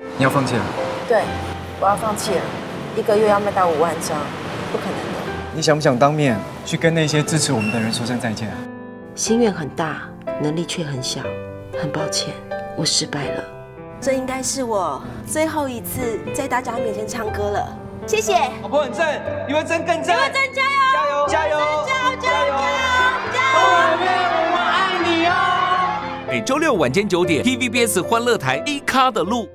你要放弃了？对，我要放弃了。一个月要卖到五万张，不可能的。你想不想当面去跟那些支持我们的人说声再见啊？心愿很大，能力却很小。很抱歉，我失败了。这应该是我最后一次在大家面前唱歌了。谢谢。老婆很正，李文珍更正。李文珍加油！加油！加油！加油！加油！加油！我爱你哦。每周六晚间九点，TVBS 欢乐台一咖的路。